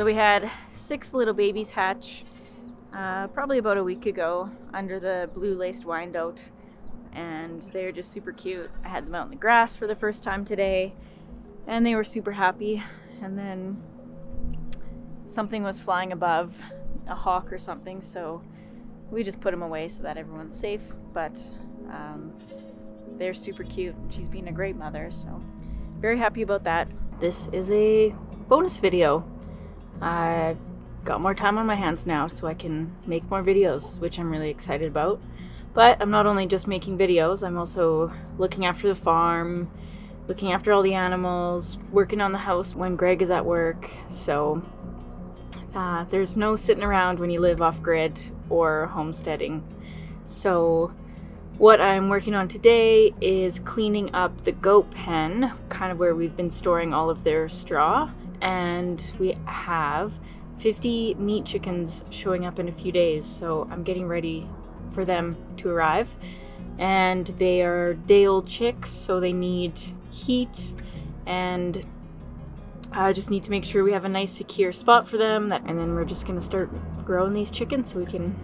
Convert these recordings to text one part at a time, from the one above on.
So we had six little babies hatch uh, probably about a week ago under the blue laced wyandotte, and they're just super cute. I had them out in the grass for the first time today, and they were super happy. And then something was flying above, a hawk or something, so we just put them away so that everyone's safe. But um, they're super cute. She's been a great mother, so very happy about that. This is a bonus video. I've got more time on my hands now so I can make more videos, which I'm really excited about. But I'm not only just making videos, I'm also looking after the farm, looking after all the animals, working on the house when Greg is at work. So uh, there's no sitting around when you live off grid or homesteading. So what I'm working on today is cleaning up the goat pen, kind of where we've been storing all of their straw. And we have 50 meat chickens showing up in a few days, so I'm getting ready for them to arrive. And they are day old chicks, so they need heat and I just need to make sure we have a nice secure spot for them and then we're just gonna start growing these chickens so we can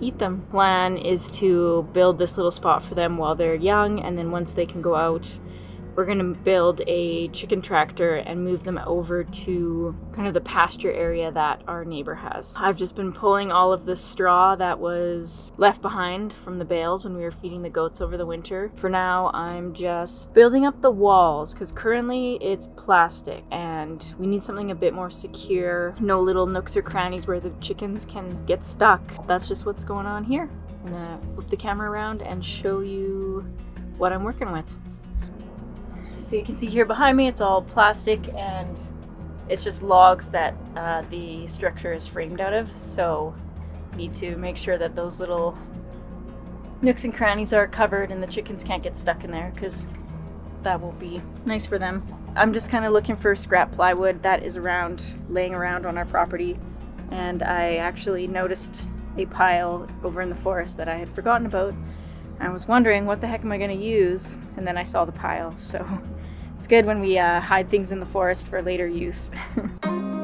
eat them. Plan is to build this little spot for them while they're young and then once they can go out we're going to build a chicken tractor and move them over to kind of the pasture area that our neighbor has. I've just been pulling all of the straw that was left behind from the bales when we were feeding the goats over the winter. For now, I'm just building up the walls because currently it's plastic and we need something a bit more secure. No little nooks or crannies where the chickens can get stuck. That's just what's going on here. I'm gonna flip the camera around and show you what I'm working with. So you can see here behind me, it's all plastic and it's just logs that uh, the structure is framed out of. So need to make sure that those little nooks and crannies are covered and the chickens can't get stuck in there because that will be nice for them. I'm just kind of looking for scrap plywood that is around, laying around on our property. And I actually noticed a pile over in the forest that I had forgotten about. I was wondering what the heck am I going to use? And then I saw the pile, so it's good when we uh, hide things in the forest for later use.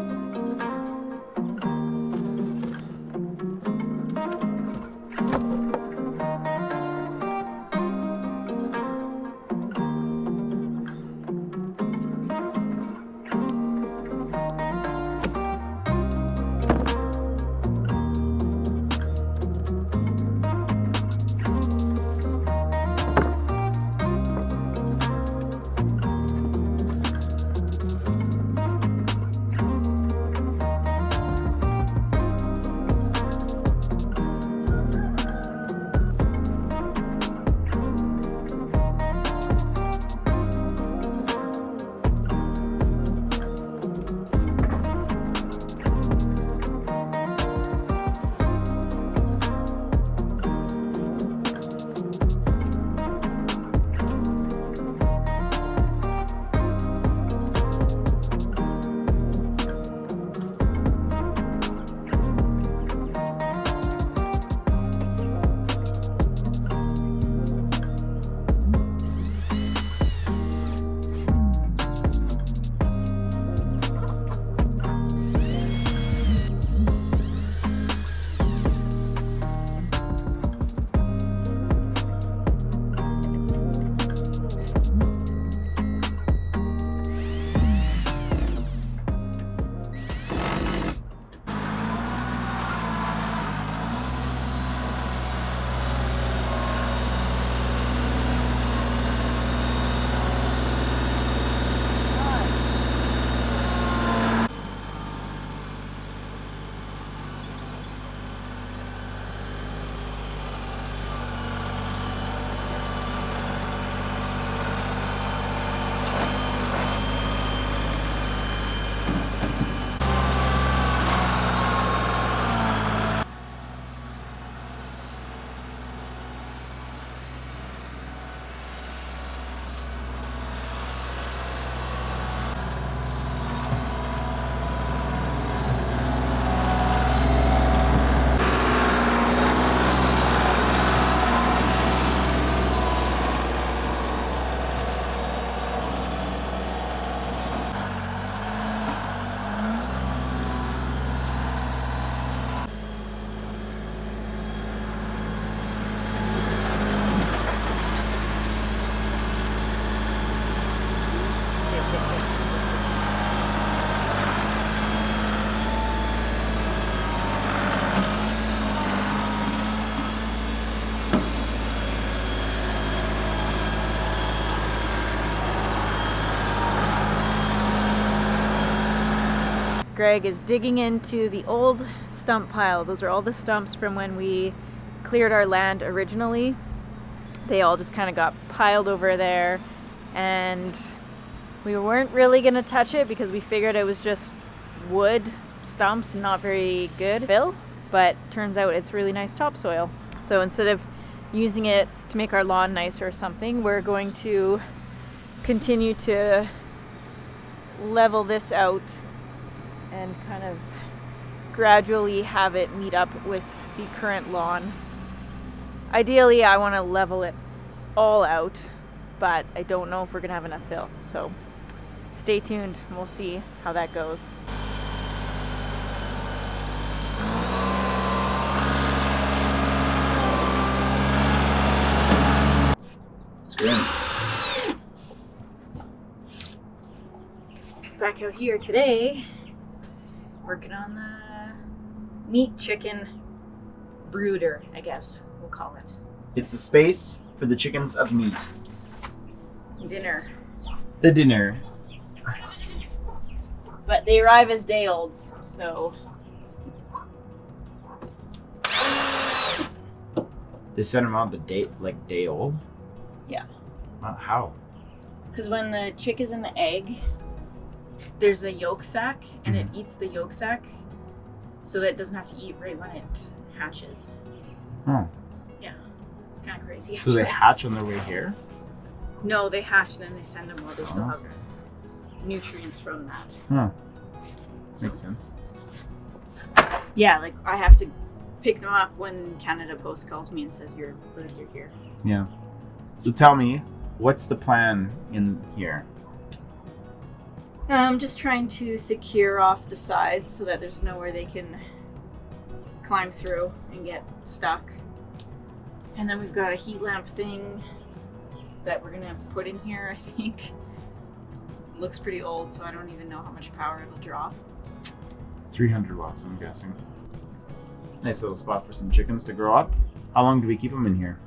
Greg is digging into the old stump pile. Those are all the stumps from when we cleared our land originally. They all just kind of got piled over there and we weren't really gonna touch it because we figured it was just wood stumps and not very good fill, but turns out it's really nice topsoil. So instead of using it to make our lawn nicer or something, we're going to continue to level this out and kind of gradually have it meet up with the current lawn. Ideally, I want to level it all out, but I don't know if we're going to have enough fill. So stay tuned and we'll see how that goes. It's good. Back out here today, working on the meat chicken brooder, I guess we'll call it. It's the space for the chickens of meat. Dinner. The dinner. But they arrive as day olds, so They sent them out the day like day old. Yeah. Uh, how? because when the chick is in the egg, there's a yolk sac and Mm-hmm. it eats the yolk sac so that it doesn't have to eat right when it hatches. Oh. It's kind of crazy. So they hatch on their way here. No, they hatch, and then they send them while they still Oh. have nutrients from that. Huh. So- Makes sense. Yeah, like I have to pick them up when Canada Post calls me and says your birds are here. Yeah. So tell me, what's the plan in here? I'm just trying to secure off the sides so that there's nowhere they can climb through and get stuck. And then we've got a heat lamp thing that we're gonna put in here, I think. Looks pretty old, so I don't even know how much power it'll draw. 300 watts, I'm guessing. Nice little spot for some chickens to grow up. How long do we keep them in here?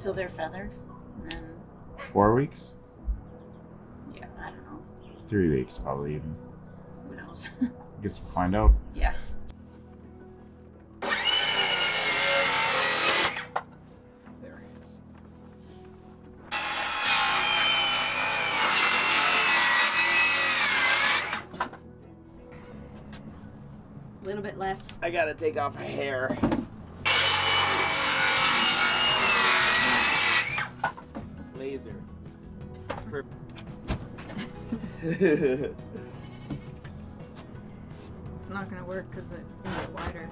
Till they're feathered. And then, Four weeks? Three weeks, probably even. Who knows? I guess we'll find out. yeah. There. A little bit less. I gotta take off a hair. It's not gonna work because it's gonna get wider.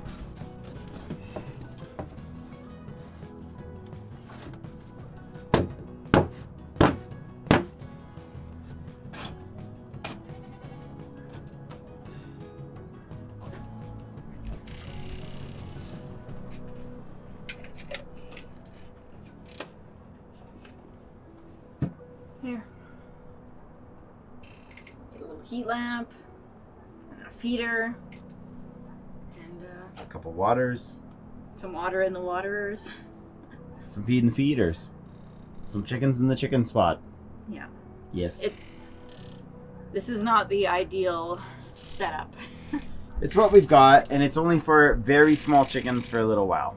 Heat lamp and a feeder and uh, a couple waters, some water in the waterers. some feed in the feeders, some chickens in the chicken spot. Yeah. Yes. It- This is not the ideal setup. It's what we've got, and it's only for very small chickens for a little while.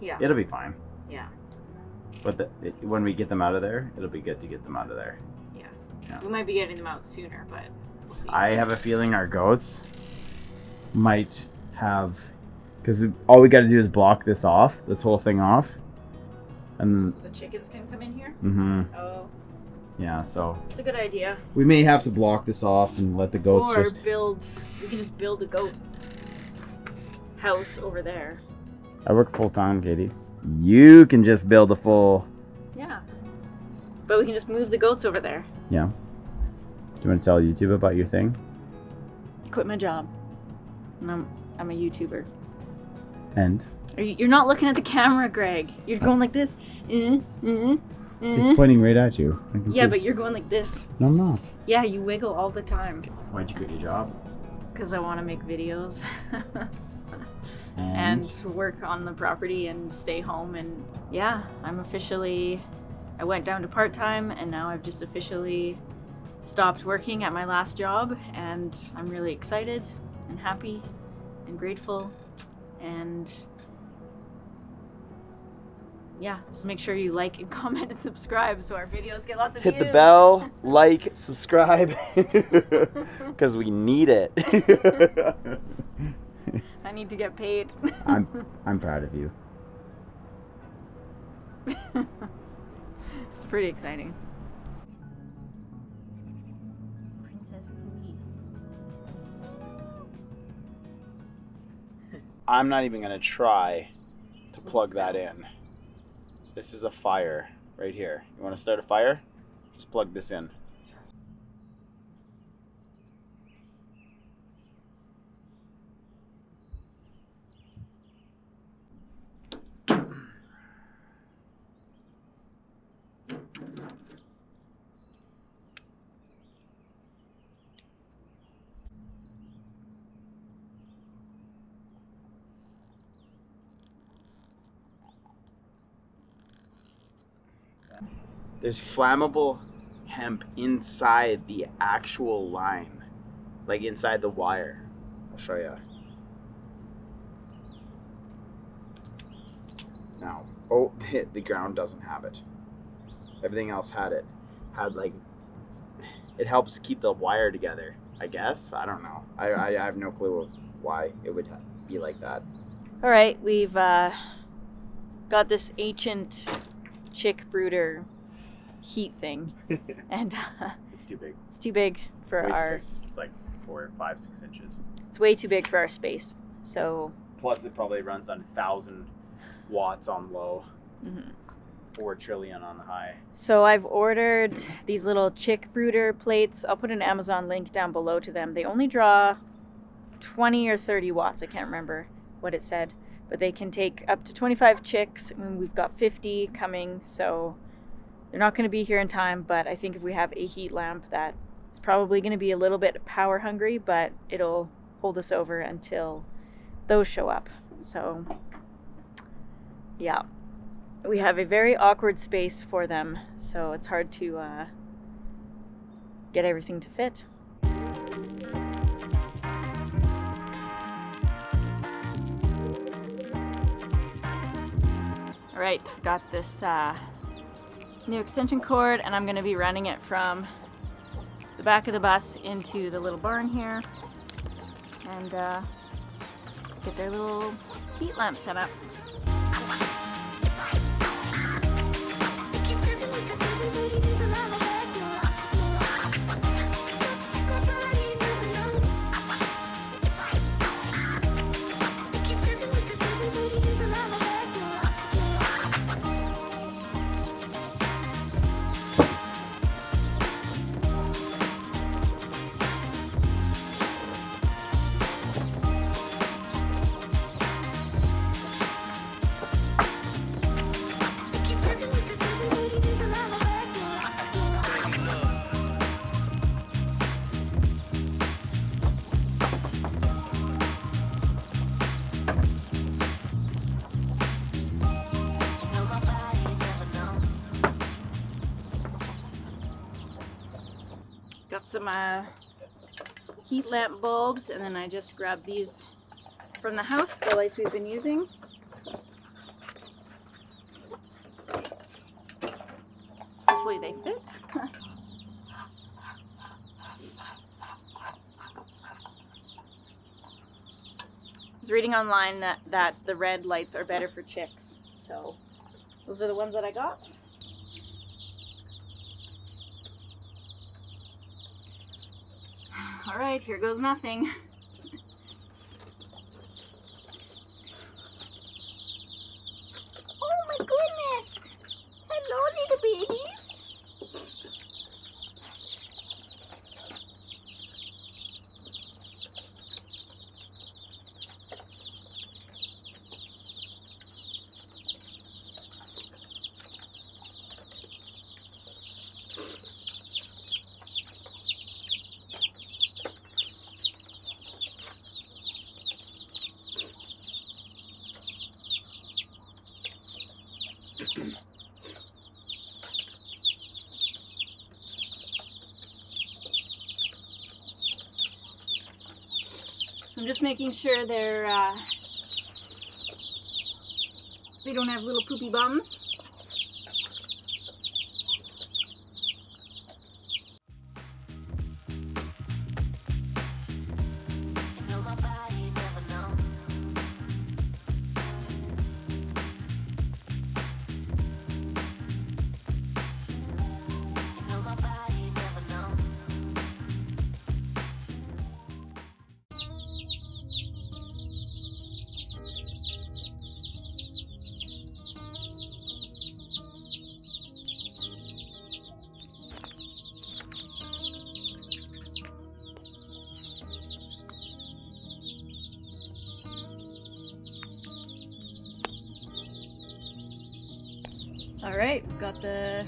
Yeah. It'll be fine. Yeah. But the, it, when we get them out of there, it'll be good to get them out of there. Yeah. We might be getting them out sooner, but. I have a feeling our goats might have, because all we got to do is block this off, this whole thing off, and So the chickens can come in here? Mm hmm Oh, yeah. So it's a good idea. we may have to block this off and let the goats or just. build, we can just build a goat house over there. I work full time, Katie. You can just build a full. Yeah. But we can just move the goats over there. Yeah. Do you want to tell YouTube about your thing? Quit my job. And I'm, I'm a YouTuber. And Are you, you're not looking at the camera, Greg. You're going like this. Eh, eh, eh. it's pointing right at you. I can Yeah, see. but you're going like this. no, I'm not. Yeah, you wiggle all the time. Why'd you quit your job? Because I want to make videos And, and work on the property and stay home. And yeah, I'm officially, I went down to part time and now I've just officially stopped working at my last job, and I'm really excited and happy and grateful. And yeah, so make sure you like and comment and subscribe so our videos get lots of Hit views. the bell, like, subscribe, because we need it. I need to get paid. I'm I'm proud of you. it's pretty exciting. I'm not even gonna try to plug that in. This is a fire right here. You want to start a fire? Just plug this in. There's flammable hemp inside the actual line, like inside the wire. I'll show you. Now, oh, the ground doesn't have it. Everything else had it. Had like, it helps keep the wire together. I guess I don't know. I I, I have no clue why it would be like that. All right, we've uh, got this ancient chick brooder heat thing, and uh, It's too big. it's too big for Way our. big. It's like four, five, six inches. It's way too big for our space. So. Plus, it probably runs on thousand watts on low, mhm. four trillion on high. So I've ordered these little chick brooder plates. I'll put an Amazon link down below to them. They only draw 20 or 30 watts. I can't remember what it said, but they can take up to 25 chicks. And we've got 50 coming, so they're not going to be here in time. But I think if we have a heat lamp, that it's probably going to be a little bit power hungry, but it'll hold us over until those show up. So yeah we have a very awkward space for them, so it's hard to uh, get everything to fit. Right, got this uh, new extension cord, and I'm to be running it from the back of the bus into the little barn here, and uh, get their little heat lamp set up. Some uh, heat lamp bulbs, and then I just grabbed these from the house, the lights we've been using. Hopefully they fit. I was reading online that, that the red lights are better for chicks, so those are the ones that I got. All right, here goes nothing. I'm just making sure they're uh, they don't have little poopy bums. All right, we've got the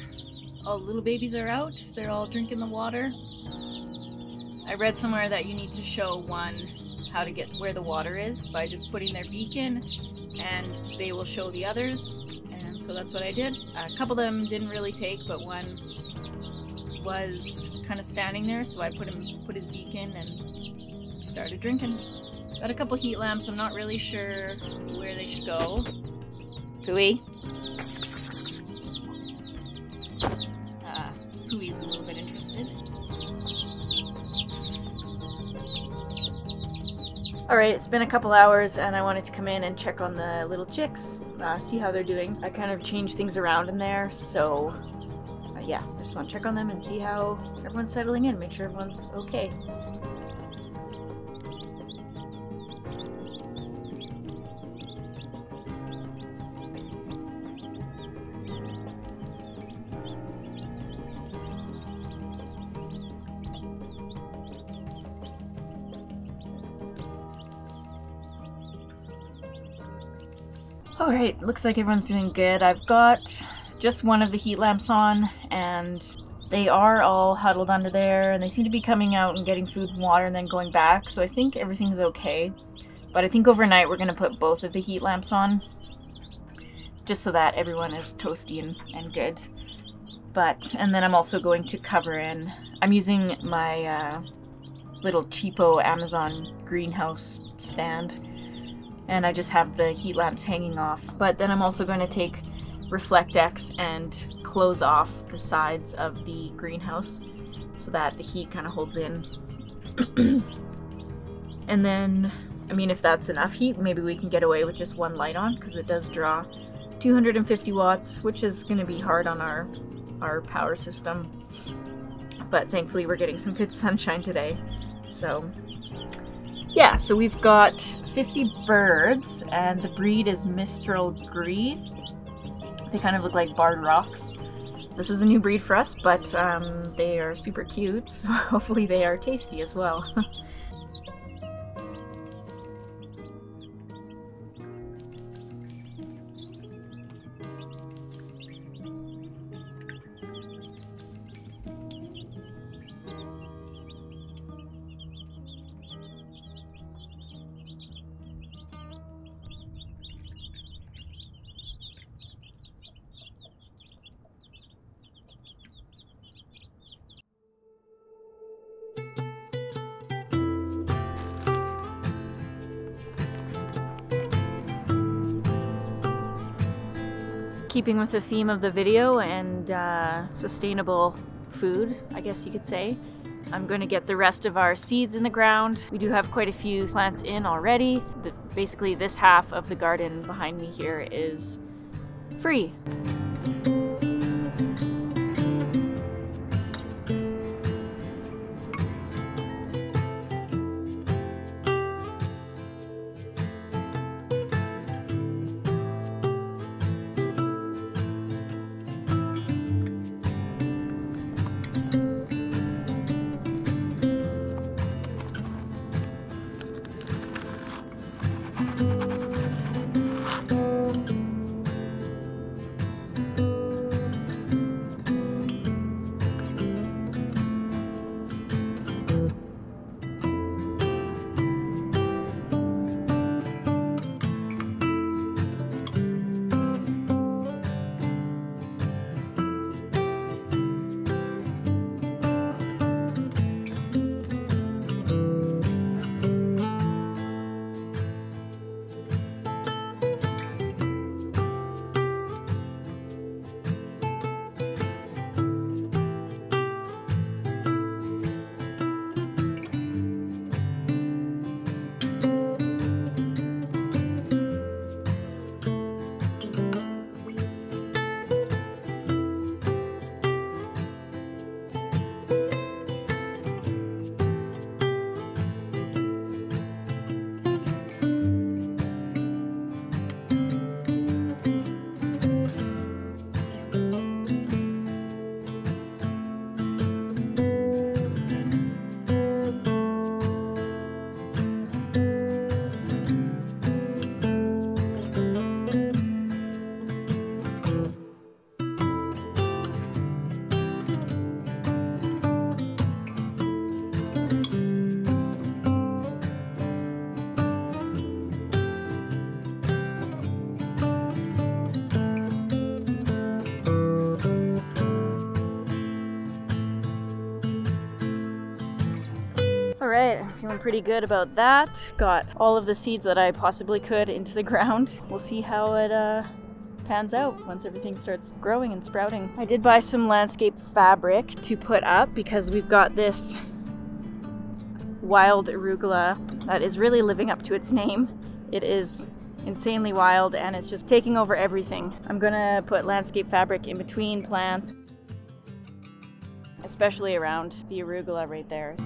all the little babies are out. They're all drinking the water. I read somewhere that you need to show one how to get where the water is by just putting their beak in, and they will show the others. And so that's what I did. A couple of them didn't really take, but one was kind of standing there, so I put him put his beak in and started drinking. Got a couple heat lamps. I'm not really sure where they should go. Pooey. Uh, Pooey's a little bit interested. Alright, it's been a couple hours and I wanted to come in and check on the little chicks, uh, see how they're doing. I kind of changed things around in there, so uh, yeah, I just want to check on them and see how everyone's settling in, make sure everyone's okay. Alright, looks like everyone's doing good. I've got just one of the heat lamps on, and they are all huddled under there, and they seem to be coming out and getting food and water and then going back, so I think everything's okay. But I think overnight we're to put both of the heat lamps on, just so that everyone is toasty and, and good. But, and then I'm also going to cover in, I'm using my uh, little cheapo Amazon greenhouse stand and I just have the heat lamps hanging off. But then I'm also going to take Reflectix and close off the sides of the greenhouse so that the heat kind of holds in. and then, I mean, if that's enough heat, maybe we can get away with just one light on because it does draw 250 watts, which is going to be hard on our our power system. But thankfully, we're getting some good sunshine today, so yeah, so we've got 50 birds, and the breed is Mistral Gris. They kind of look like barred rocks. This is a new breed for us, but um, they are super cute, so hopefully they are tasty as well. Keeping with the theme of the video and uh, sustainable food, I guess you could say. I'm going to get the rest of our seeds in the ground. We do have quite a few plants in already. The, basically, this half of the garden behind me here is free. Feeling pretty good about that. Got all of the seeds that I possibly could into the ground. We'll see how it uh, pans out once everything starts growing and sprouting. I did buy some landscape fabric to put up because we've got this wild arugula that is really living up to its name. It is insanely wild and it's just taking over everything. I'm gonna put landscape fabric in between plants, especially around the arugula right there.